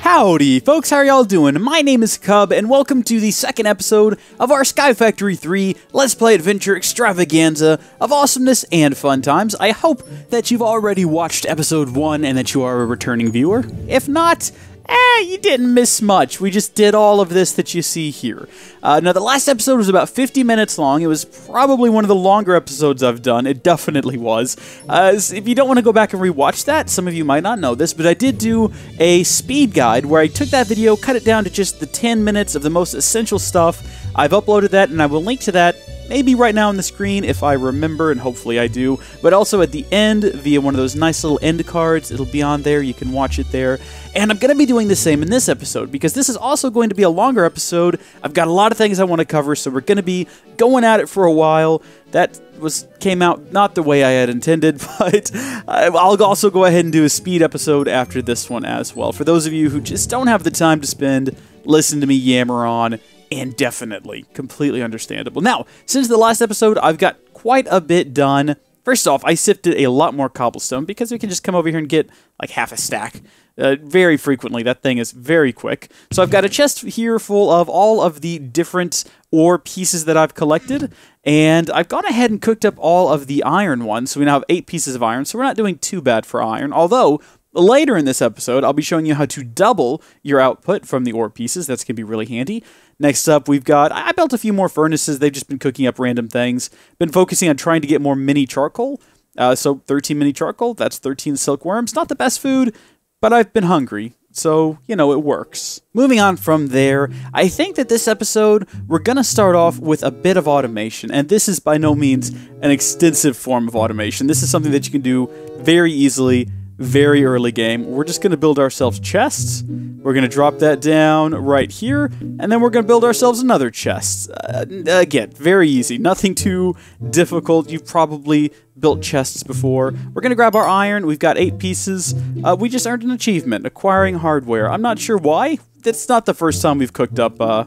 Howdy, folks, how are y'all doing? My name is Cub, and welcome to the second episode of our Sky Factory 3 Let's Play Adventure Extravaganza of awesomeness and fun times. I hope that you've already watched episode 1 and that you are a returning viewer. If not, eh, you didn't miss much. We just did all of this that you see here. Uh, now, the last episode was about 50 minutes long. It was probably one of the longer episodes I've done. It definitely was. Uh, if you don't want to go back and rewatch that, some of you might not know this, but I did do a speed guide where I took that video, cut it down to just the 10 minutes of the most essential stuff. I've uploaded that, and I will link to that maybe right now on the screen if I remember, and hopefully I do, but also at the end via one of those nice little end cards. It'll be on there. You can watch it there. And I'm going to be doing the same in this episode because this is also going to be a longer episode. I've got a lot of things I want to cover, so we're going to be going at it for a while. That was came out not the way I had intended, but I'll also go ahead and do a speed episode after this one as well. For those of you who just don't have the time to spend, listen to me yammer on indefinitely. Completely understandable. Now, since the last episode, I've got quite a bit done. First off, I sifted a lot more cobblestone because we can just come over here and get like half a stack. Uh, very frequently. That thing is very quick. So I've got a chest here full of all of the different ore pieces that I've collected, and I've gone ahead and cooked up all of the iron ones. So we now have eight pieces of iron, so we're not doing too bad for iron. Although Later in this episode, I'll be showing you how to double your output from the ore pieces. That's going to be really handy. Next up, we've got, I built a few more furnaces. They've just been cooking up random things. Been focusing on trying to get more mini charcoal. Uh, so 13 mini charcoal, that's 13 silkworms. Not the best food, but I've been hungry. So, you know, it works. Moving on from there, I think that this episode, we're to start off with a bit of automation. And this is by no means an extensive form of automation. This is something that you can do very easily very early game. We're just going to build ourselves chests. We're going to drop that down right here, and then we're going to build ourselves another chest. Uh, again, very easy. Nothing too difficult. You've probably built chests before. We're going to grab our iron. We've got eight pieces. Uh, we just earned an achievement, acquiring hardware. I'm not sure why. It's not the first time we've cooked up uh,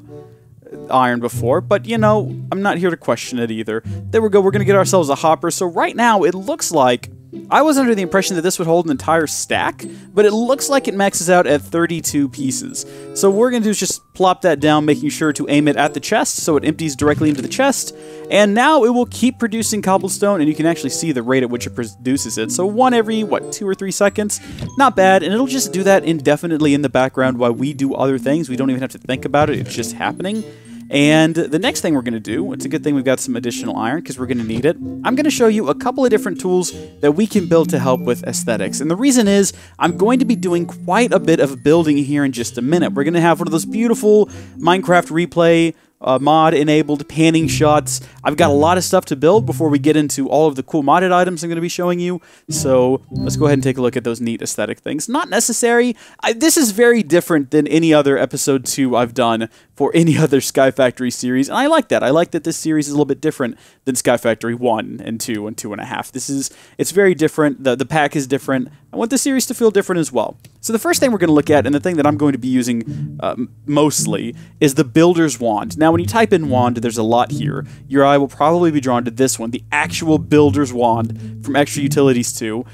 iron before, but you know, I'm not here to question it either. There we go. We're going to get ourselves a hopper. So right now, it looks like I was under the impression that this would hold an entire stack, but it looks like it maxes out at 32 pieces. So what we're going to do is just plop that down, making sure to aim it at the chest so it empties directly into the chest. And now it will keep producing cobblestone, and you can actually see the rate at which it produces it. So one every, what, two or three seconds? Not bad, and it'll just do that indefinitely in the background while we do other things. We don't even have to think about it, it's just happening. And the next thing we're going to do, it's a good thing we've got some additional iron because we're going to need it. I'm going to show you a couple of different tools that we can build to help with aesthetics. And the reason is I'm going to be doing quite a bit of building here in just a minute. We're going to have one of those beautiful Minecraft replay uh, mod enabled panning shots. I've got a lot of stuff to build before we get into all of the cool modded items I'm going to be showing you. So let's go ahead and take a look at those neat aesthetic things. Not necessary. I, this is very different than any other episode 2 I've done for any other Sky Factory series. And I like that. I like that this series is a little bit different than Sky Factory 1 and 2 and 2.5. This is, it's very different. The, the pack is different. I want the series to feel different as well. So the first thing we're going to look at, and the thing that I'm going to be using uh, mostly, is the Builder's Wand. Now, when you type in wand, there's a lot here. Your eye will probably be drawn to this one, the actual Builder's Wand from Extra Utilities 2.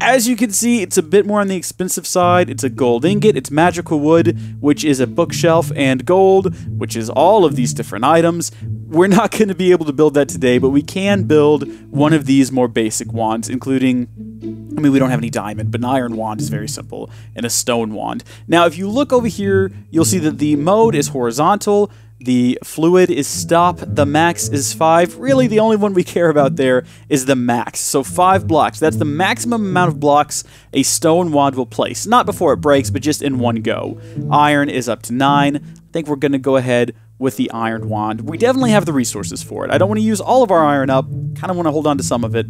As you can see, it's a bit more on the expensive side. It's a gold ingot, it's magical wood, which is a bookshelf, and gold, which is all of these different items. We're not going to be able to build that today, but we can build one of these more basic wands, including, I mean, we don't have any diamond, but an iron wand is very simple, and a stone wand. Now, if you look over here, you'll see that the mode is horizontal, the fluid is stop, the max is 5. Really, the only one we care about there is the max. So 5 blocks. That's the maximum amount of blocks a stone wand will place. Not before it breaks, but just in one go. Iron is up to 9. I think we're going to go ahead with the iron wand. We definitely have the resources for it. I don't want to use all of our iron up. Kind of want to hold on to some of it.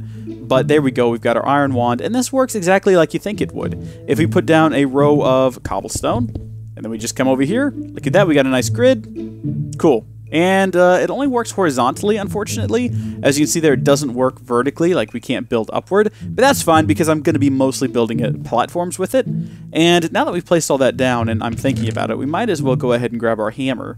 But there we go. We've got our iron wand. And this works exactly like you think it would. If we put down a row of cobblestone, and then we just come over here. Look at that. We got a nice grid. Cool. And uh, it only works horizontally, unfortunately. As you can see there, it doesn't work vertically, like we can't build upward. But that's fine, because I'm going to be mostly building it, platforms with it. And now that we've placed all that down, and I'm thinking about it, we might as well go ahead and grab our hammer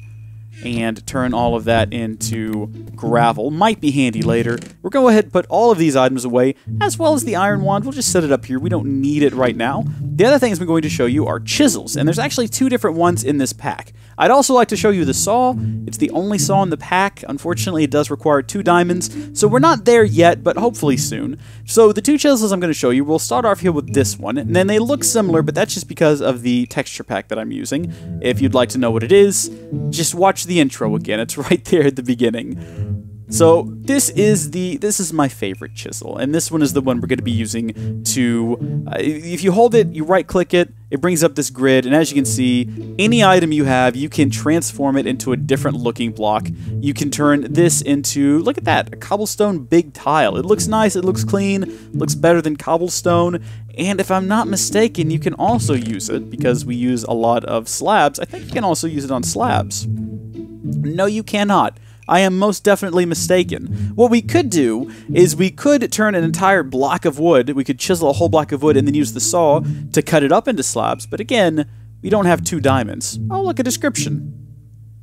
and turn all of that into gravel. Might be handy later. We're going to go ahead and put all of these items away, as well as the iron wand. We'll just set it up here. We don't need it right now. The other things I'm going to show you are chisels, and there's actually two different ones in this pack. I'd also like to show you the saw. It's the only saw in the pack. Unfortunately, it does require two diamonds, so we're not there yet, but hopefully soon. So the two chisels I'm going to show you, we'll start off here with this one, and then they look similar, but that's just because of the texture pack that I'm using. If you'd like to know what it is, just watch the intro again. It's right there at the beginning. So this is the this is my favorite chisel, and this one is the one we're going to be using to. Uh, if you hold it, you right click it, it brings up this grid, and as you can see, any item you have, you can transform it into a different looking block. You can turn this into look at that, a cobblestone big tile. It looks nice, it looks clean, looks better than cobblestone. And if I'm not mistaken, you can also use it because we use a lot of slabs. I think you can also use it on slabs. No, you cannot. I am most definitely mistaken. What we could do is we could turn an entire block of wood, we could chisel a whole block of wood and then use the saw to cut it up into slabs, but again, we don't have two diamonds. Oh, look, a description.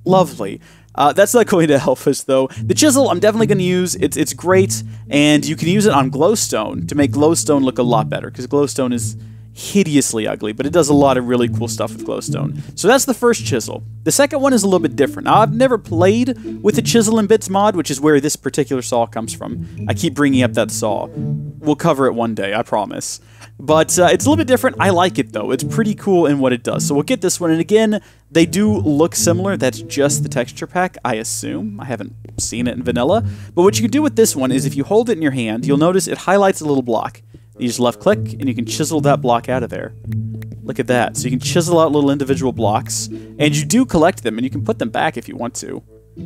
Lovely. Uh, that's not going to help us, though. The chisel, I'm definitely going to use. It's it's great, and you can use it on glowstone to make glowstone look a lot better, because glowstone is hideously ugly, but it does a lot of really cool stuff with glowstone. So that's the first chisel. The second one is a little bit different. Now, I've never played with the Chisel and Bits mod, which is where this particular saw comes from. I keep bringing up that saw. We'll cover it one day, I promise. But uh, it's a little bit different. I like it, though. It's pretty cool in what it does. So we'll get this one. And again, they do look similar. That's just the texture pack, I assume. I haven't seen it in vanilla. But what you can do with this one is if you hold it in your hand, you'll notice it highlights a little block. You just left click and you can chisel that block out of there. Look at that. So you can chisel out little individual blocks and you do collect them and you can put them back if you want to.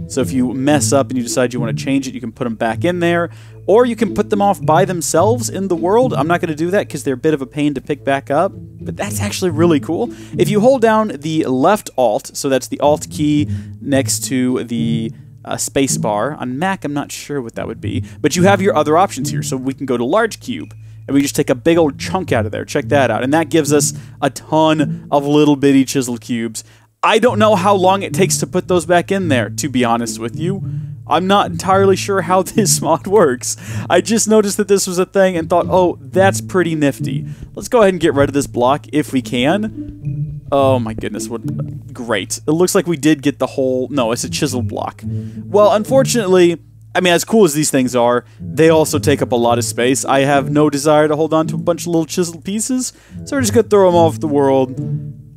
So if you mess up and you decide you want to change it, you can put them back in there or you can put them off by themselves in the world. I'm not going to do that because they're a bit of a pain to pick back up, but that's actually really cool. If you hold down the left alt, so that's the alt key next to the uh, space bar. On Mac, I'm not sure what that would be, but you have your other options here. So we can go to large cube and we just take a big old chunk out of there. Check that out. And that gives us a ton of little bitty chisel cubes. I don't know how long it takes to put those back in there, to be honest with you. I'm not entirely sure how this mod works. I just noticed that this was a thing and thought, oh, that's pretty nifty. Let's go ahead and get rid of this block if we can. Oh my goodness, what great. It looks like we did get the whole no, it's a chisel block. Well, unfortunately, I mean, as cool as these things are, they also take up a lot of space. I have no desire to hold on to a bunch of little chiseled pieces, so we're just gonna throw them off the world.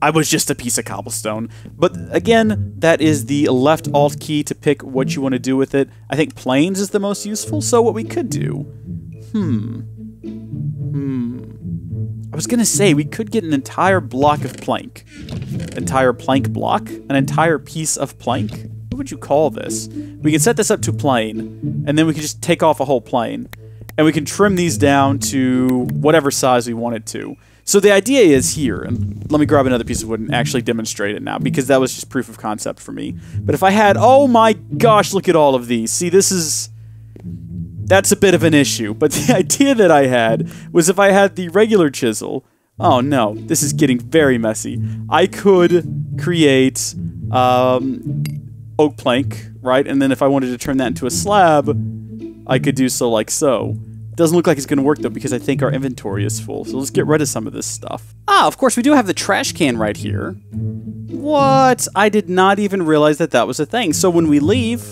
I was just a piece of cobblestone. But again, that is the left alt key to pick what you want to do with it. I think planes is the most useful, so what we could do... Hmm. Hmm. I was gonna say, we could get an entire block of plank. Entire plank block? An entire piece of plank? Would you call this? We can set this up to plane, and then we can just take off a whole plane. And we can trim these down to whatever size we want it to. So the idea is here, and let me grab another piece of wood and actually demonstrate it now, because that was just proof of concept for me. But if I had, oh my gosh, look at all of these. See, this is, that's a bit of an issue. But the idea that I had was if I had the regular chisel, oh no, this is getting very messy. I could create um, oak plank, right? And then if I wanted to turn that into a slab, I could do so like so. Doesn't look like it's going to work though because I think our inventory is full. So let's get rid of some of this stuff. Ah, of course we do have the trash can right here. What? I did not even realize that that was a thing. So when we leave,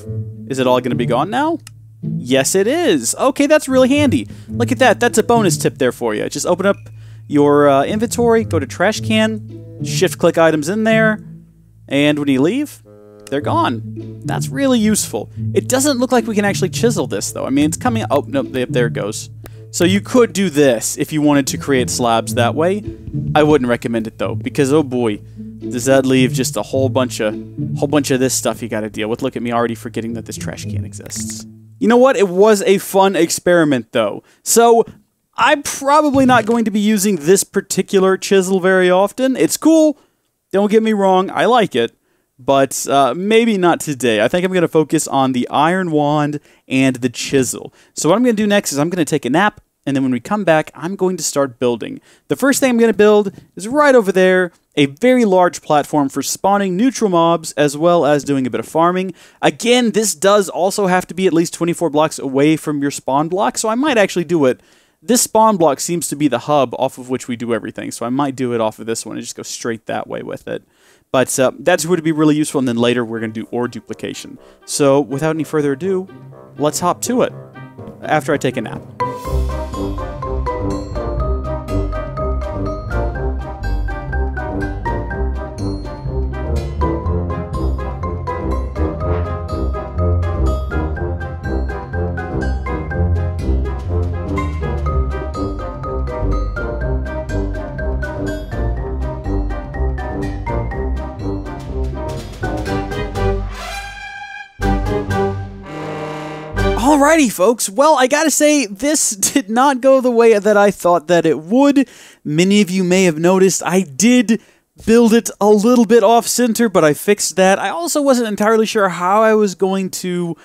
is it all going to be gone now? Yes, it is. Okay, that's really handy. Look at that. That's a bonus tip there for you. Just open up your uh, inventory, go to trash can, shift click items in there, and when you leave, they're gone. That's really useful. It doesn't look like we can actually chisel this, though. I mean, it's coming... Oh, no, there it goes. So you could do this if you wanted to create slabs that way. I wouldn't recommend it, though, because, oh boy, does that leave just a whole bunch of whole bunch of this stuff you got to deal with. Look at me already forgetting that this trash can exists. You know what? It was a fun experiment, though. So I'm probably not going to be using this particular chisel very often. It's cool. Don't get me wrong. I like it but uh, maybe not today. I think I'm going to focus on the iron wand and the chisel. So what I'm going to do next is I'm going to take a nap, and then when we come back, I'm going to start building. The first thing I'm going to build is right over there, a very large platform for spawning neutral mobs as well as doing a bit of farming. Again, this does also have to be at least 24 blocks away from your spawn block, so I might actually do it. This spawn block seems to be the hub off of which we do everything, so I might do it off of this one and just go straight that way with it. But uh, that's going to be really useful, and then later we're going to do ore duplication. So without any further ado, let's hop to it after I take a nap. Alrighty, folks. Well, I gotta say, this did not go the way that I thought that it would. Many of you may have noticed I did build it a little bit off center, but I fixed that. I also wasn't entirely sure how I was going to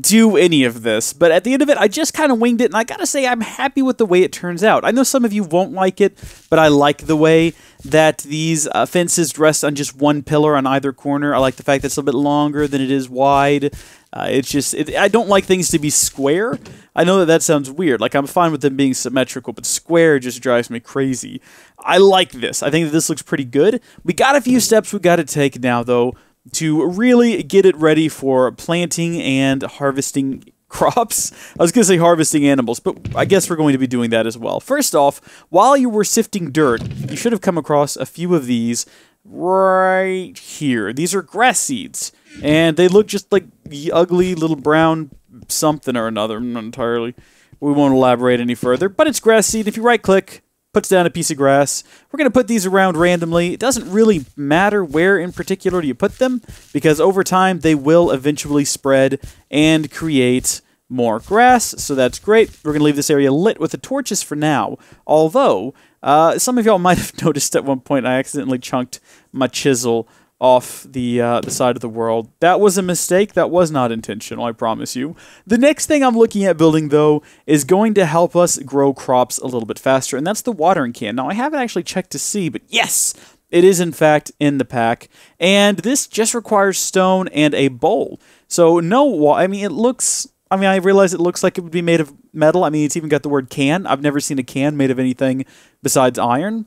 do any of this, but at the end of it, I just kind of winged it, and I gotta say, I'm happy with the way it turns out. I know some of you won't like it, but I like the way that these uh, fences rest on just one pillar on either corner. I like the fact that it's a little bit longer than it is wide. Uh, it's just, it, I don't like things to be square. I know that that sounds weird. Like, I'm fine with them being symmetrical, but square just drives me crazy. I like this. I think that this looks pretty good. We got a few steps we got to take now, though, to really get it ready for planting and harvesting crops. I was going to say harvesting animals, but I guess we're going to be doing that as well. First off, while you were sifting dirt, you should have come across a few of these right here. These are grass seeds, and they look just like ugly little brown something or another. Not entirely. We won't elaborate any further, but it's grass seed. If you right click, puts down a piece of grass. We're going to put these around randomly. It doesn't really matter where in particular you put them, because over time they will eventually spread and create more grass, so that's great. We're going to leave this area lit with the torches for now, although uh, some of y'all might have noticed at one point I accidentally chunked my chisel off the uh, the side of the world. That was a mistake. That was not intentional, I promise you. The next thing I'm looking at building, though, is going to help us grow crops a little bit faster, and that's the watering can. Now, I haven't actually checked to see, but yes, it is in fact in the pack, and this just requires stone and a bowl. So no, I mean, it looks I mean, I realize it looks like it would be made of metal. I mean, it's even got the word can. I've never seen a can made of anything besides iron.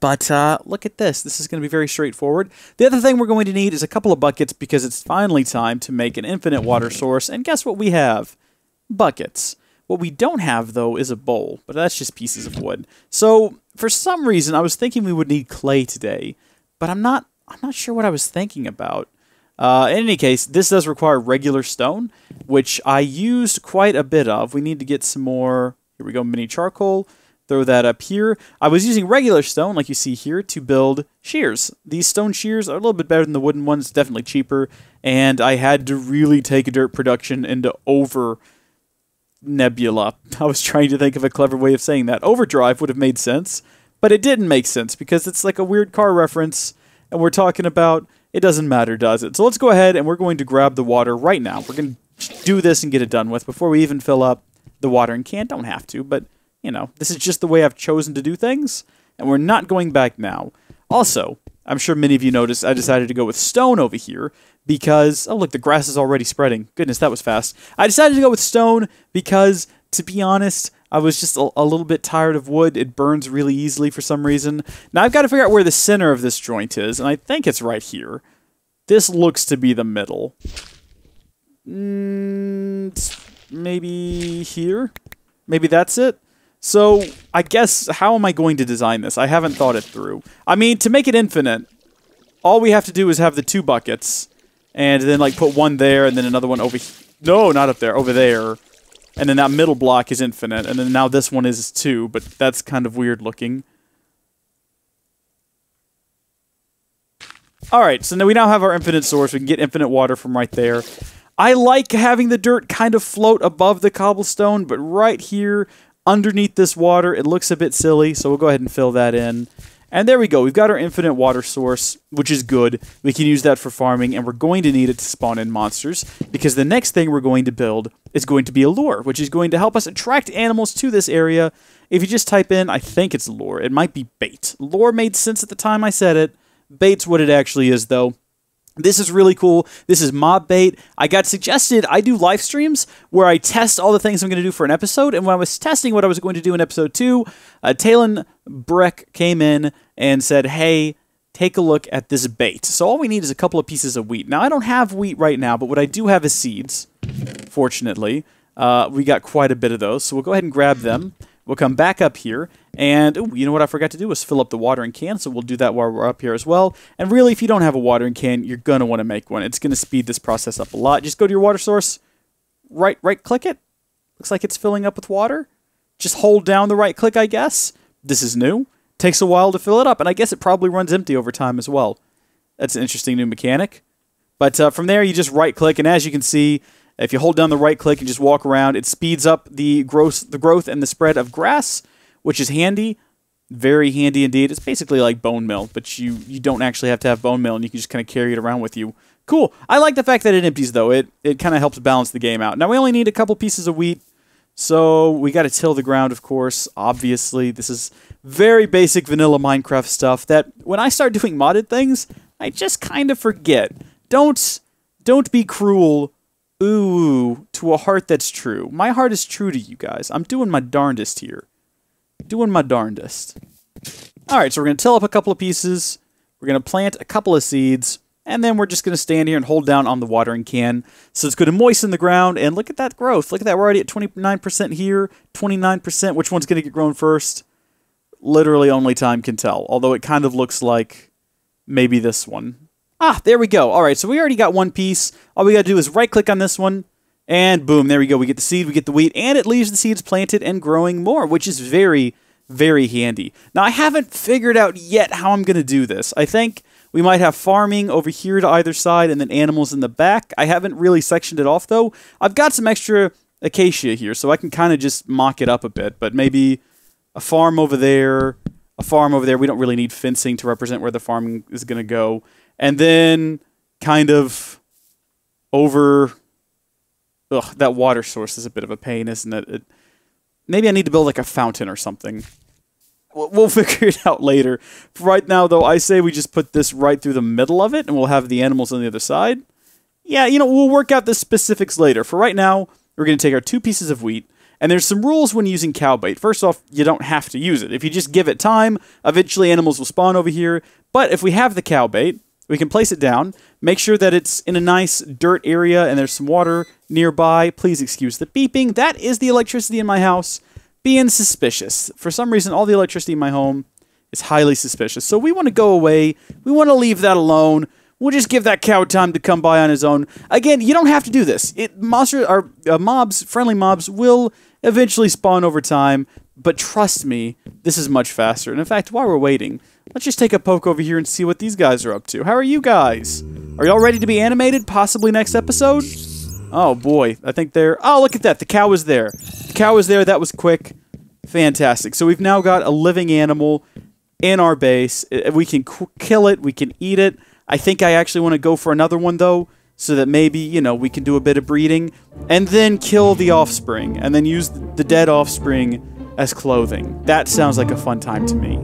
But uh, look at this. This is going to be very straightforward. The other thing we're going to need is a couple of buckets because it's finally time to make an infinite water source. And guess what we have? Buckets. What we don't have, though, is a bowl, but that's just pieces of wood. So, for some reason, I was thinking we would need clay today, but I'm not, I'm not sure what I was thinking about. Uh, in any case, this does require regular stone, which I used quite a bit of. We need to get some more, here we go, mini charcoal. Throw that up here. I was using regular stone, like you see here, to build shears. These stone shears are a little bit better than the wooden ones, definitely cheaper, and I had to really take a dirt production into over nebula. I was trying to think of a clever way of saying that. Overdrive would have made sense, but it didn't make sense because it's like a weird car reference, and we're talking about it doesn't matter, does it? So let's go ahead and we're going to grab the water right now. We're going to do this and get it done with before we even fill up the watering can. Don't have to, but, you know, this is just the way I've chosen to do things, and we're not going back now. Also, I'm sure many of you noticed I decided to go with stone over here because, oh, look, the grass is already spreading. Goodness, that was fast. I decided to go with stone because, to be honest, I was just a, a, little bit tired of wood. It burns really easily for some reason. Now I've got to figure out where the center of this joint is, and I think it's right here. This looks to be the middle. Mm, maybe here? Maybe that's it? So, I guess, how am I going to design this? I haven't thought it through. I mean, to make it infinite, all we have to do is have the two buckets, and then, like, put one there, and then another one over here. No, not up there, over there and then that middle block is infinite, and then now this one is two, but that's kind of weird looking. Alright, so now we now have our infinite source. We can get infinite water from right there. I like having the dirt kind of float above the cobblestone, but right here, underneath this water, it looks a bit silly, so we'll go ahead and fill that in. And there we go. We've got our infinite water source, which is good. We can use that for farming, and we're going to need it to spawn in monsters, because the next thing we're going to build is going to be a lure, which is going to help us attract animals to this area. If you just type in, I think it's lure. It might be bait. Lure made sense at the time I said it. Bait's what it actually is, though. This is really cool. This is mob bait. I got suggested I do live streams where I test all the things I'm going to do for an episode. And when I was testing what I was going to do in episode two, uh, Talon Breck came in and said, Hey, take a look at this bait. So all we need is a couple of pieces of wheat. Now, I don't have wheat right now, but what I do have is seeds, fortunately. Uh, we got quite a bit of those. So we'll go ahead and grab them. We'll come back up here, and ooh, you know what I forgot to do was fill up the watering can, so we'll do that while we're up here as well. And really, if you don't have a watering can, you're going to want to make one. It's going to speed this process up a lot. Just go to your water source, right right click it. Looks like it's filling up with water. Just hold down the right click, I guess. This is new. Takes a while to fill it up, and I guess it probably runs empty over time as well. That's an interesting new mechanic. But uh, from there, you just right click, and as you can see, if you hold down the right click and just walk around, it speeds up the growth, the growth and the spread of grass, which is handy. Very handy indeed. It's basically like bone meal, but you, you don't actually have to have bone meal, and you can just kind of carry it around with you. Cool. I like the fact that it empties, though. It, it kind of helps balance the game out. Now, we only need a couple pieces of wheat, so we got to till the ground, of course. Obviously, this is very basic vanilla Minecraft stuff that when I start doing modded things, I just kind of forget. Don't don't be cruel ooh to a heart that's true. My heart is true to you guys. I'm doing my darndest here. Doing my darndest. Alright, so we're going to till up a couple of pieces. We're going to plant a couple of seeds. And then we're just going to stand here and hold down on the watering can. So it's going to moisten the ground. And look at that growth. Look at that. We're already at 29% here, 29%. Which one's going to get grown first? Literally only time can tell. Although it kind of looks like maybe this one. Ah, there we go. All right, so we already got one piece. All we got to do is right-click on this one, and boom, there we go. We get the seed, we get the wheat, and it leaves the seeds planted and growing more, which is very, very handy. Now, I haven't figured out yet how I'm going to do this. I think we might have farming over here to either side and then animals in the back. I haven't really sectioned it off, though. I've got some extra acacia here, so I can kind of just mock it up a bit, but maybe a farm over there, a farm over there. We don't really need fencing to represent where the farming is going to go and then kind of over. Ugh, that water source is a bit of a pain, isn't it? it maybe I need to build like a fountain or something. We'll, we'll figure it out later. For right now, though, I say we just put this right through the middle of it, and we'll have the animals on the other side. Yeah, you know, we'll work out the specifics later. For right now, we're going to take our two pieces of wheat, and there's some rules when using cow bait. First off, you don't have to use it. If you just give it time, eventually animals will spawn over here. But if we have the cow bait, we can place it down, make sure that it's in a nice dirt area and there's some water nearby. Please excuse the beeping. That is the electricity in my house being suspicious. For some reason, all the electricity in my home is highly suspicious. So we want to go away. We want to leave that alone. We'll just give that cow time to come by on his own. Again, you don't have to do this. It monster or uh, mobs, friendly mobs will eventually spawn over time, but trust me, this is much faster. And in fact, while we're waiting, Let's just take a poke over here and see what these guys are up to. How are you guys? Are y'all ready to be animated? Possibly next episode? Oh boy, I think they're... Oh, look at that. The cow was there. The cow was there. That was quick. Fantastic. So we've now got a living animal in our base. We can kill it. We can eat it. I think I actually want to go for another one, though, so that maybe, you know, we can do a bit of breeding. And then kill the offspring. And then use the dead offspring as clothing. That sounds like a fun time to me.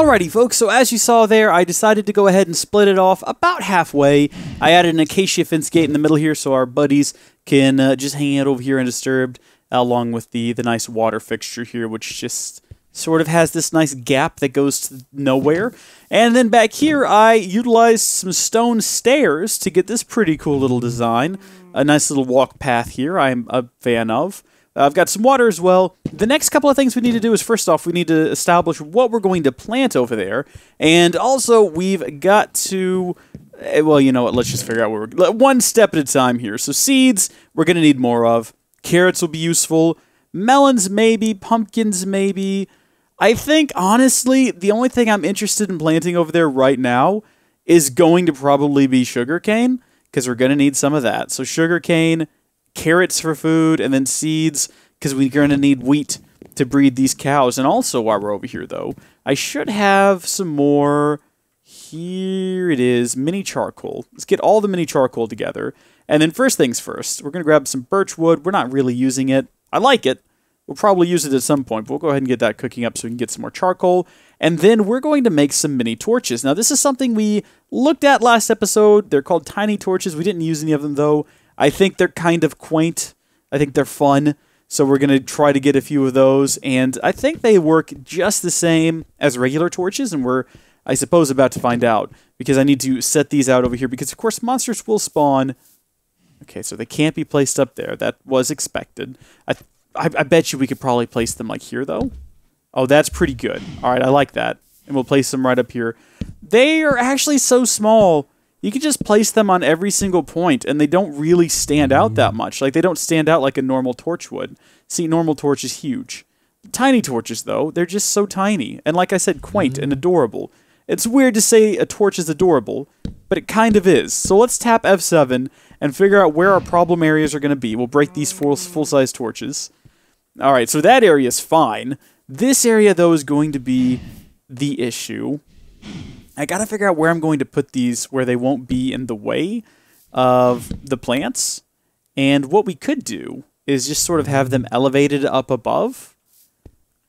Alrighty, folks, so as you saw there, I decided to go ahead and split it off about halfway. I added an acacia fence gate in the middle here so our buddies can uh, just hang out over here undisturbed, along with the, the nice water fixture here, which just sort of has this nice gap that goes to nowhere. And then back here, I utilized some stone stairs to get this pretty cool little design. A nice little walk path here I'm a fan of. Uh, I've got some water as well. The next couple of things we need to do is first off, we need to establish what we're going to plant over there. And also, we've got to. eh, Well, you know what? Let's just figure out where we're. One step at a time here. So, seeds, we're going to need more of. Carrots will be useful. Melons, maybe. Pumpkins, maybe. I think, honestly, the only thing I'm interested in planting over there right now is going to probably be sugarcane, because we're going to need some of that. So, sugarcane carrots for food, and then seeds because we're going to need wheat to breed these cows. And also, while we're over here, though, I should have some more. Here it is, mini charcoal. Let's get all the mini charcoal together. And then, first things first, we're going to grab some birch wood. We're not really using it. I like it. We'll probably use it at some point, but we'll go ahead and get that cooking up so we can get some more charcoal. And then we're going to make some mini torches. Now, this is something we looked at last episode. They're called tiny torches. We didn't use any of them, though. I think they're kind of quaint. I think they're fun. So we're going to try to get a few of those. And I think they work just the same as regular torches. And we're, I suppose, about to find out. Because I need to set these out over here. Because, of course, monsters will spawn. Okay, so they can't be placed up there. That was expected. I, I, I bet you we could probably place them like here, though. Oh, that's pretty good. All right, I like that. And we'll place them right up here. They are actually so small you can just place them on every single point and they don't really stand out that much. Like they don't stand out like a normal torch would. See, normal torch is huge. Tiny torches, though, they're just so tiny. And like I said, quaint and adorable. It's weird to say a torch is adorable, but it kind of is. So let's tap F7 and figure out where our problem areas are going to be. We'll break these full, full-size torches. All right, so that area is fine. This area, though, is going to be the issue. I got to figure out where I'm going to put these where they won't be in the way of the plants. And what we could do is just sort of have them elevated up above.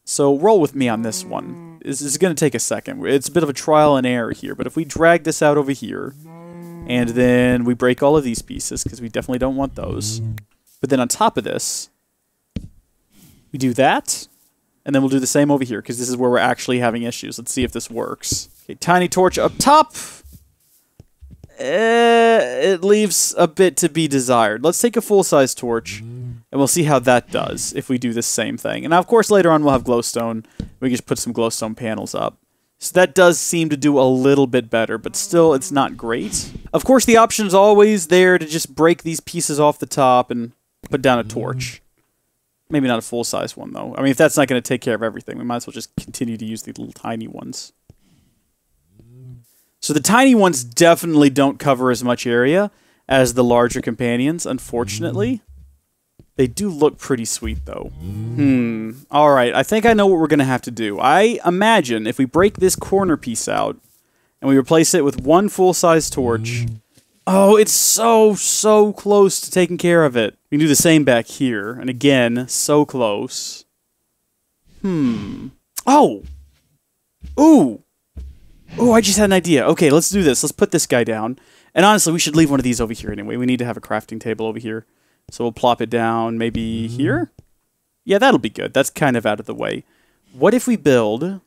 So roll with me on this one. This is going to take a second. It's a bit of a trial and error here, but if we drag this out over here, and then we break all of these pieces, because we definitely don't want those. But then on top of this, we do that, and then we'll do the same over here, because this is where we're actually having issues. Let's see if this works. Okay, tiny torch up top. Eh, it leaves a bit to be desired. Let's take a full-size torch, and we'll see how that does if we do the same thing. And now, of course, later on we'll have glowstone. We can just put some glowstone panels up. So that does seem to do a little bit better, but still, it's not great. Of course, the option is always there to just break these pieces off the top and put down a torch. Maybe not a full-size one, though. I mean, if that's not going to take care of everything, we might as well just continue to use the little tiny ones. So the tiny ones definitely don't cover as much area as the larger companions, unfortunately. They do look pretty sweet, though. Hmm. All right, I think I know what we're going to have to do. I imagine if we break this corner piece out and we replace it with one full-size torch... Oh, it's so, so close to taking care of it. We can do the same back here. And again, so close. Hmm. Oh! Ooh! Oh, I just had an idea. Okay, let's do this. Let's put this guy down. And honestly, we should leave one of these over here anyway. We need to have a crafting table over here. So we'll plop it down maybe here? Yeah, that'll be good. That's kind of out of the way. What if we build...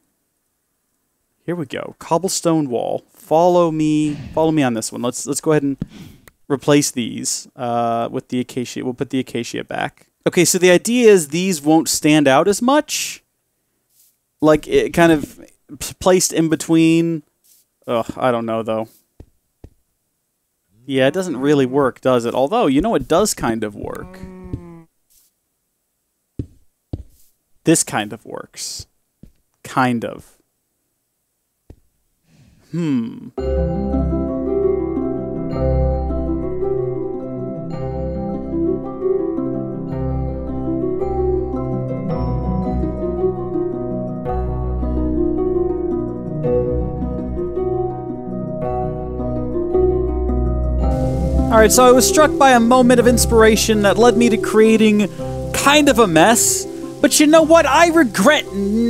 Here we go. Cobblestone wall. Follow me. Follow me on this one. Let's let's go ahead and replace these uh, with the acacia. We'll put the acacia back. Okay, so the idea is these won't stand out as much. Like, it kind of placed in between. Ugh, I don't know, though. Yeah, it doesn't really work, does it? Although, you know, it does kind of work. This kind of works. Kind of. Hmm. Alright, so I was struck by a moment of inspiration that led me to creating kind of a mess. But you know what? I regret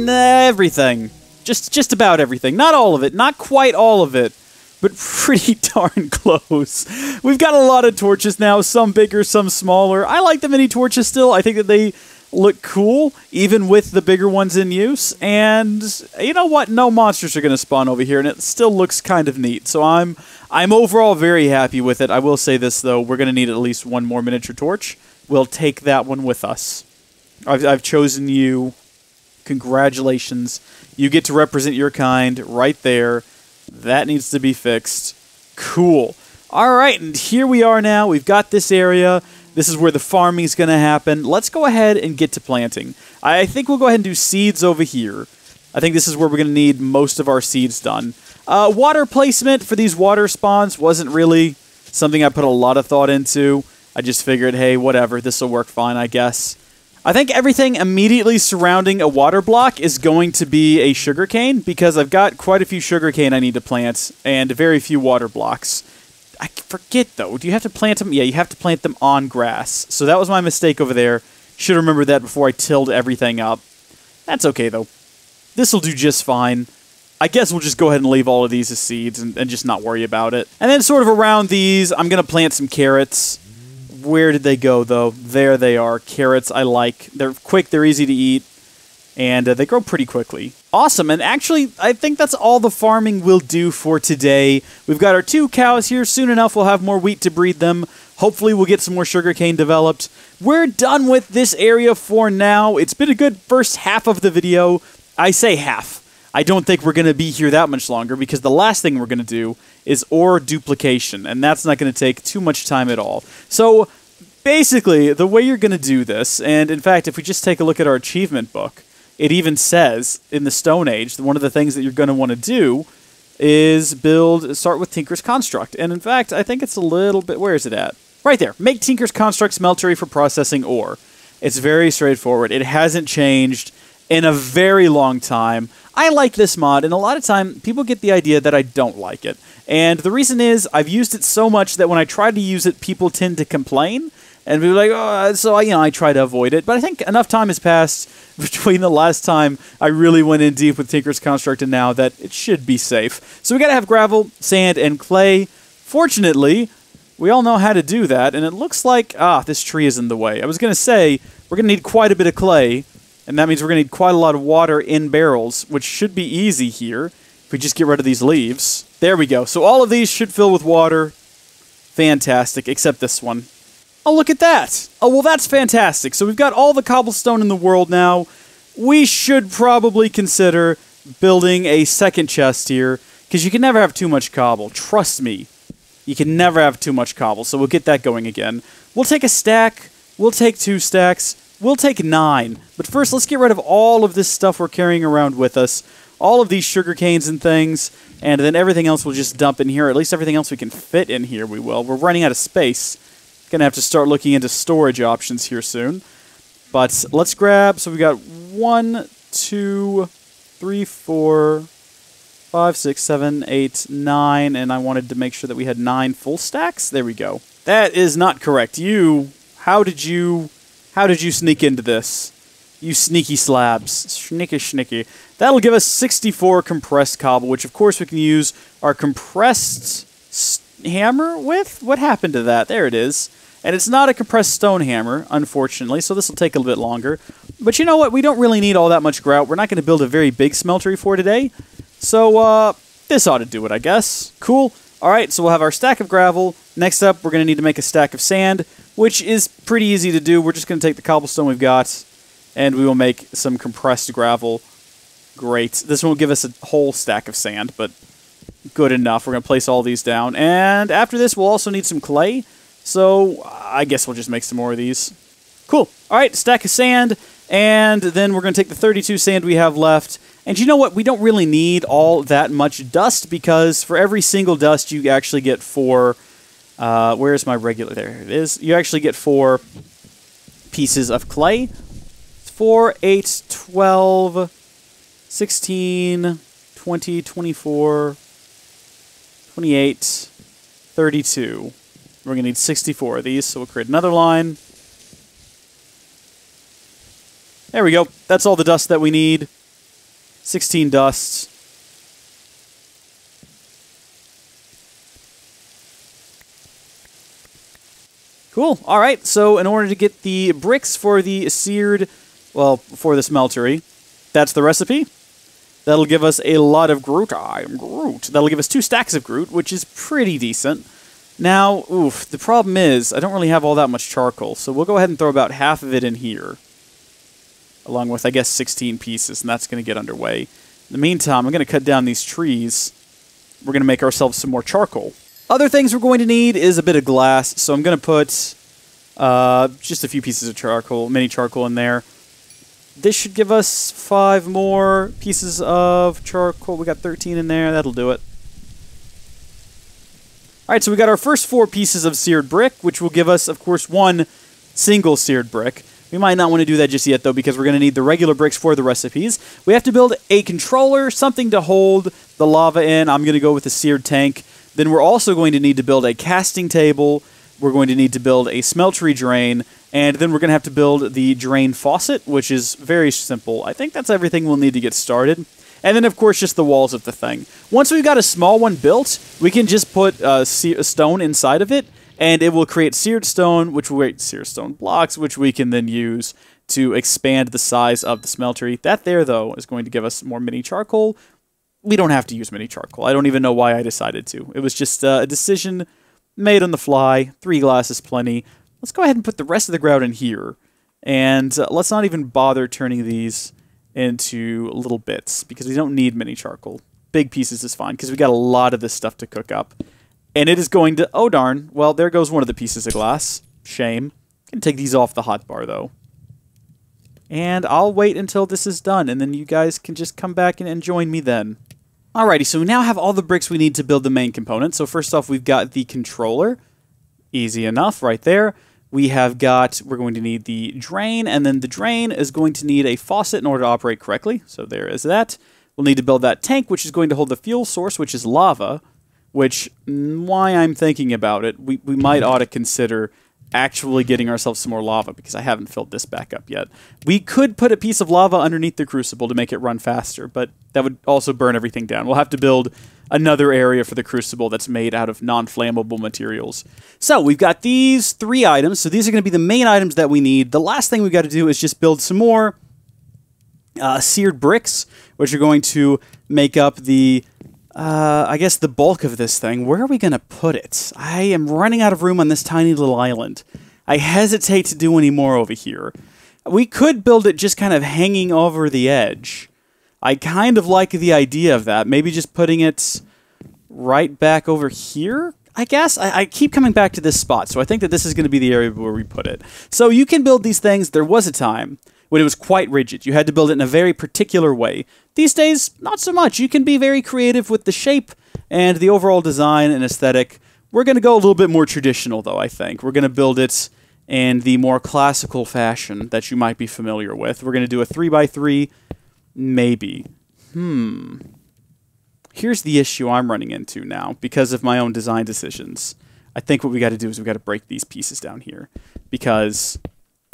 everything. Just just about everything. Not all of it. Not quite all of it. But pretty darn close. We've got a lot of torches now, some bigger, some smaller. I like the mini torches still. I think that they look cool, even with the bigger ones in use. And you know what? No monsters are going to spawn over here, and it still looks kind of neat. So I'm I'm overall very happy with it. I will say this though: we're going to need at least one more miniature torch. We'll take that one with us. I've, I've chosen you. Congratulations. You get to represent your kind right there. That needs to be fixed. Cool. All right, and here we are now. We've got this area. This is where the farming is going to happen. Let's go ahead and get to planting. I think we'll go ahead and do seeds over here. I think this is where we're going to need most of our seeds done. Uh, water placement for these water spawns wasn't really something I put a lot of thought into. I just figured, hey, whatever, this will work fine, I guess. I think everything immediately surrounding a water block is going to be a sugarcane because I've got quite a few sugarcane I need to plant and very few water blocks. I forget though, do you have to plant them? Yeah, you have to plant them on grass. So that was my mistake over there. Should remember that before I tilled everything up. That's okay though. This will do just fine. I guess we'll just go ahead and leave all of these as seeds and, and just not worry about it. And then sort of around these, I'm going to plant some carrots. Where did they go, though? There they are. Carrots I like. They're quick, they're easy to eat, and uh, they grow pretty quickly. Awesome, and actually, I think that's all the farming we'll do for today. We've got our two cows here. Soon enough, we'll have more wheat to breed them. Hopefully, we'll get some more sugarcane developed. We're done with this area for now. It's been a good first half of the video. I say half. I don't think we're going to be here that much longer because the last thing we're going to do is ore duplication, and that's not going to take too much time at all. So basically, the way you're going to do this, and in fact, if we just take a look at our achievement book, it even says in the Stone Age, one of the things that you're going to want to do is build, start with Tinker's Construct. And in fact, I think it's a little bit, where is it at? Right there. Make Tinker's Construct smeltery for processing ore. It's very straightforward. It hasn't changed in a very long time. I like this mod, and a lot of time people get the idea that I don't like it. And the reason is I've used it so much that when I try to use it, people tend to complain and be like, oh, so I, you know, I try to avoid it. But I think enough time has passed between the last time I really went in deep with Tinker's Construct and now that it should be safe. So we got to have gravel, sand, and clay. Fortunately, we all know how to do that, and it looks like ah, this tree is in the way. I was gonna say we're gonna need quite a bit of clay and that means we're going to need quite a lot of water in barrels, which should be easy here if we just get rid of these leaves. There we go. So all of these should fill with water. Fantastic, except this one. Oh, look at that. Oh, well, that's fantastic. So we've got all the cobblestone in the world now. We should probably consider building a second chest here, because you can never have too much cobble. Trust me. You can never have too much cobble, so we'll get that going again. We'll take a stack. We'll take two stacks. We'll take nine. But first, let's get rid of all of this stuff we're carrying around with us. All of these sugar canes and things. And then everything else we'll just dump in here. At least everything else we can fit in here, we will. We're running out of space. Gonna have to start looking into storage options here soon. But let's grab... So we got one, two, three, four, five, six, seven, eight, nine, and I wanted to make sure that we had nine full stacks. There we go. That is not correct. You, how did you how did you sneak into this? You sneaky slabs. Sneaky, sneaky. That'll give us 64 compressed cobble, which of course we can use our compressed hammer with. What happened to that? There it is. And it's not a compressed stone hammer, unfortunately, so this will take a little bit longer. But you know what? We don't really need all that much grout. We're not going to build a very big smeltery for today. So, uh, this ought to do it, I guess. Cool. All right, so we'll have our stack of gravel. Next up, we're going to need to make a stack of sand which is pretty easy to do. We're just going to take the cobblestone we've got, and we will make some compressed gravel. Great. This one will give us a whole stack of sand, but good enough. We're going to place all these down. And after this, we'll also need some clay, so I guess we'll just make some more of these. Cool. All right, stack of sand, and then we're going to take the 32 sand we have left. And you know what? We don't really need all that much dust because for every single dust, you actually get four uh, where's my regular? There it is. You actually get four pieces of clay. 4, 8, 12, 16, 20, 24, 28, 32. We're going to need 64 of these, so we'll create another line. There we go. That's all the dust that we need. 16 dusts. Cool. All right. So in order to get the bricks for the seared, well, for the smeltery, that's the recipe. That'll give us a lot of Groot. I am ah, Groot. That'll give us two stacks of Groot, which is pretty decent. Now, oof, the problem is I don't really have all that much charcoal, so we'll go ahead and throw about half of it in here. along with, I guess, 16 pieces, and that's going to get underway. In the meantime, I'm going to cut down these trees. We're going to make ourselves some more charcoal. Other things we're going to need is a bit of glass, so I'm going to put uh, just a few pieces of charcoal, mini charcoal in there. This should give us five more pieces of charcoal. We got 13 in there. That'll do it. All right, so we got our first four pieces of seared brick, which will give us, of course, one single seared brick. We might not want to do that just yet, though, because we're going to need the regular bricks for the recipes. We have to build a controller, something to hold the lava in. I'm going to go with a seared tank. Then we're also going to need to build a casting table. We're going to need to build a smeltery drain. And then we're going to have to build the drain faucet, which is very simple. I think that's everything we'll need to get started. And then, of course, just the walls of the thing. Once we've got a small one built, we can just put uh, a stone inside of it, and it will create seared stone, which will create seared stone blocks, which we can then use to expand the size of the smeltery. That there, though, is going to give us more mini charcoal. We don't have to use mini charcoal. I don't even know why I decided to. It was just uh, a decision made on the fly. Three glasses plenty. Let's go ahead and put the rest of the grout in here. And uh, let's not even bother turning these into little bits because we don't need many charcoal. Big pieces is fine because we got a lot of this stuff to cook up. And it is going to... Oh, darn. Well, there goes one of the pieces of glass. Shame. Can take these off the hot bar though. And I'll wait until this is done, and then you guys can just come back and, and join me then. Alrighty, so we now have all the bricks we need to build the main component. So first off, we've got the controller. Easy enough, right there we have got, we're going to need the drain, and then the drain is going to need a faucet in order to operate correctly. So there is that. We'll need to build that tank, which is going to hold the fuel source, which is lava, which, mm, why I'm thinking about it, we, we might ought to consider actually getting ourselves some more lava, because I haven't filled this back up yet. We could put a piece of lava underneath the crucible to make it run faster, but that would also burn everything down. We'll have to build another area for the crucible that's made out of non-flammable materials. So we've got these three items. So these are going to be the main items that we need. The last thing we've got to do is just build some more uh, seared bricks, which are going to make up the, uh, I guess, the bulk of this thing. Where are we going to put it? I am running out of room on this tiny little island. I hesitate to do any more over here. We could build it just kind of hanging over the edge. I kind of like the idea of that. Maybe just putting it right back over here, I guess. I, I, keep coming back to this spot, so I think that this is going to be the area where we put it. So you can build these things. There was a time when it was quite rigid. You had to build it in a very particular way. These days, not so much. You can be very creative with the shape and the overall design and aesthetic. We're going to go a little bit more traditional, though, I think. We're going to build it in the more classical fashion that you might be familiar with. We're going to do a 3x3 Maybe. Hmm. Here's the issue I'm running into now because of my own design decisions. I think what we got to do is we got to break these pieces down here because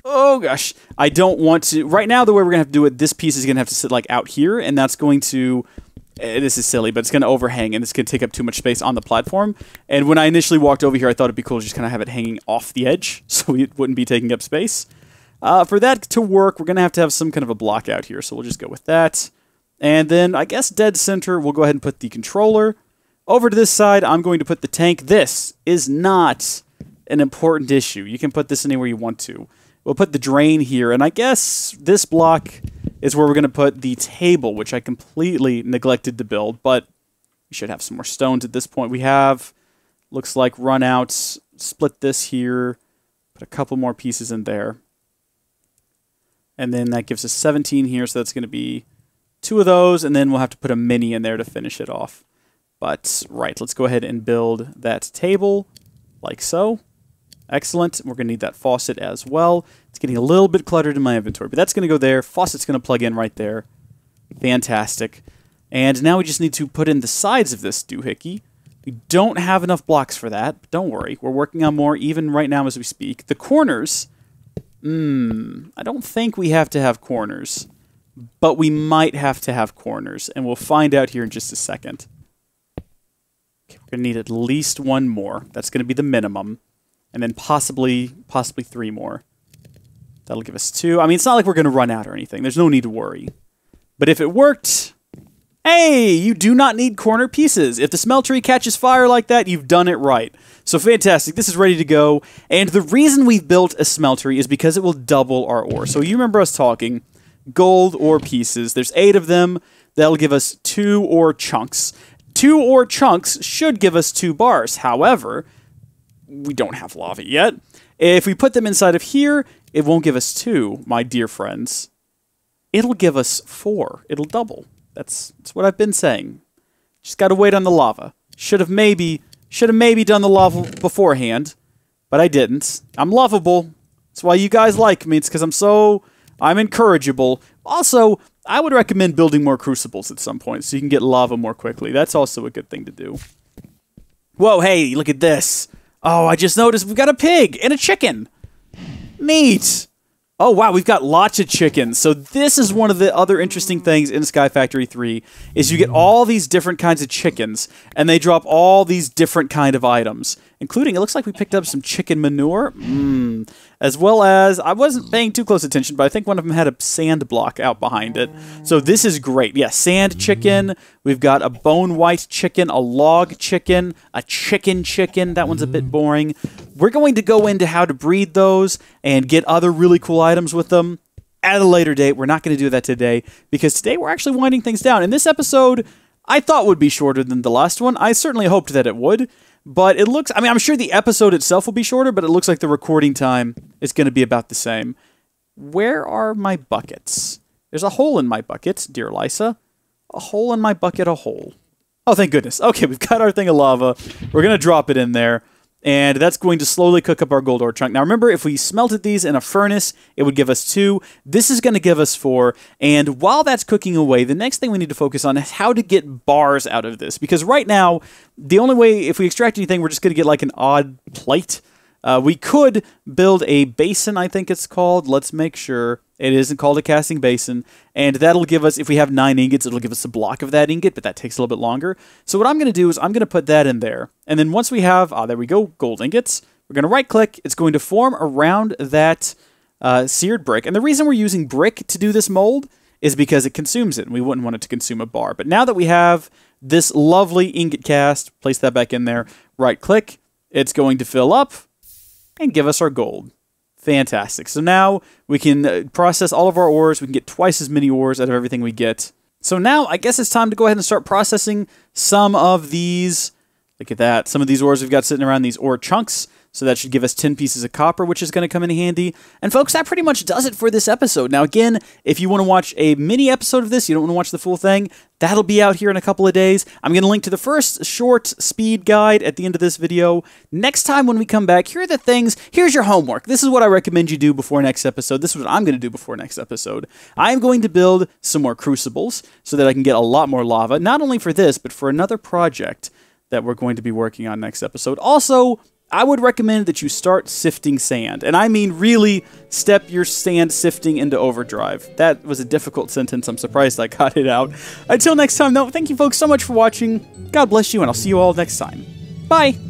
oh gosh, I don't want to. Right now, the way we're gonna have to do it, this piece is gonna have to sit like out here, and that's going to. Eh, this is silly, but it's going to overhang and it's going to take up too much space on the platform. And when I initially walked over here, I thought it'd be cool to just kind of have it hanging off the edge so it wouldn't be taking up space. Uh, for that to work, we're going to have to have some kind of a block out here, so we'll just go with that. And then, I guess dead center, we'll go ahead and put the controller. Over to this side, I'm going to put the tank. This is not an important issue. You can put this anywhere you want to. We'll put the drain here, and I guess this block is where we're going to put the table, which I completely neglected to build, but we should have some more stones at this point. We have, looks like, run out, split this here, put a couple more pieces in there. And then that gives us 17 here, so that's going to be two of those, and then we'll have to put a mini in there to finish it off. But, right, let's go ahead and build that table, like so. Excellent. We're going to need that faucet as well. It's getting a little bit cluttered in my inventory, but that's going to go there. Faucet's going to plug in right there. Fantastic. And now we just need to put in the sides of this doohickey. We don't have enough blocks for that, but don't worry. We're working on more even right now as we speak. The corners Hmm, I don't think we have to have corners, but we might have to have corners, and we'll find out here in just a second. Okay, we're going to need at least one more. That's going to be the minimum, and then possibly, possibly three more. That'll give us two. I mean, it's not like we're going to run out or anything. There's no need to worry. But if it worked, hey, you do not need corner pieces. If the smeltery catches fire like that, you've done it right. So fantastic, this is ready to go. And the reason we've built a smeltery is because it will double our ore. So you remember us talking gold ore pieces. There's eight of them. That'll give us two ore chunks. Two ore chunks should give us two bars. However, we don't have lava yet. If we put them inside of here, it won't give us two, my dear friends. It'll give us four. It'll double. That's, that's what I've been saying. Just gotta wait on the lava. Should have maybe should have maybe done the lava beforehand, but I didn't. I'm lovable. That's why you guys like me. It's because I'm so I'm encourageable. Also, I would recommend building more crucibles at some point so you can get lava more quickly. That's also a good thing to do. Whoa, hey, look at this. Oh, I just noticed we've got a pig and a chicken. Neat. Oh wow, we've got lots of chickens. So this is one of the other interesting things in Sky Factory 3 is you get all these different kinds of chickens and they drop all these different kind of items, including it looks like we picked up some chicken manure. Mmm as well as I wasn't paying too close attention, but I think one of them had a sand block out behind it. So this is great. Yeah, sand chicken. We've got a bone white chicken, a log chicken, a chicken chicken. That one's a bit boring. We're going to go into how to breed those and get other really cool items with them at a later date. We're not going to do that today because today we're actually winding things down. In this episode I thought would be shorter than the last one. I certainly hoped that it would. But it looks, I mean, I'm sure the episode itself will be shorter, but it looks like the recording time is going to be about the same. Where are my buckets? There's a hole in my bucket, dear Lisa. A hole in my bucket, a hole. Oh, thank goodness. Okay, we've got our thing of lava. We're going to drop it in there and that's going to slowly cook up our gold ore chunk. Now remember, if we smelted these in a furnace, it would give us two. This is going to give us four, and while that's cooking away, the next thing we need to focus on is how to get bars out of this, because right now, the only way, if we extract anything, we're just going to get like an odd plate. Uh, we could build a basin, I think it's called. Let's make sure. It isn't called a casting basin, and that'll give us, if we have nine ingots, it'll give us a block of that ingot, but that takes a little bit longer. So what I'm going to do is I'm going to put that in there, and then once we have, ah, there we go, gold ingots, we're going to right-click. It's going to form around that uh, seared brick, and the reason we're using brick to do this mold is because it consumes it, and we wouldn't want it to consume a bar. But now that we have this lovely ingot cast, place that back in there, right-click, it's going to fill up and give us our gold. Fantastic. So now we can uh, process all of our ores. We can get twice as many ores out of everything we get. So now I guess it's time to go ahead and start processing some of these. Look at that. Some of these ores we've got sitting around these ore chunks. So that should give us 10 pieces of copper, which is going to come in handy. And folks, that pretty much does it for this episode. Now, again, if you want to watch a mini episode of this, you don't want to watch the full thing, that'll be out here in a couple of days. I'm going to link to the first short speed guide at the end of this video. Next time when we come back, here are the things. Here's your homework. This is what I recommend you do before next episode. This is what I'm going to do before next episode. I'm going to build some more crucibles so that I can get a lot more lava, not only for this, but for another project that we're going to be working on next episode. Also, I would recommend that you start sifting sand. And I mean really step your sand sifting into overdrive. That was a difficult sentence. I'm surprised I got it out. Until next time, though, thank you folks so much for watching. God bless you, and I'll see you all next time. Bye!